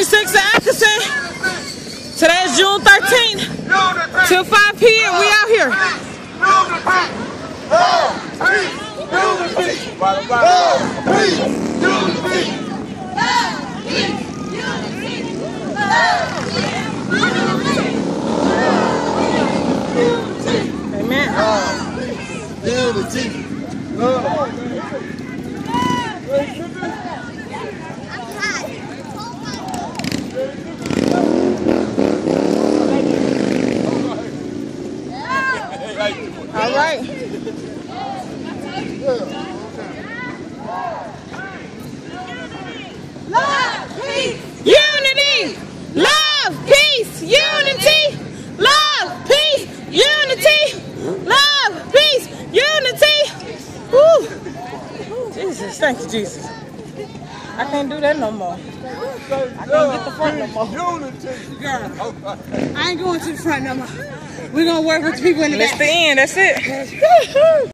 26th of Atkinson. is June 13th. Till 5 p.m. We out here. Amen. Unity. All right. Love, peace, Unity, love, peace, unity, love, peace, unity, love, peace, unity. Woo. Jesus, thank you, Jesus. I can't do that no more. I can't get the front no more. Girl, I ain't going to the front no more. We're gonna work with the people in the back. That's the end. That's it.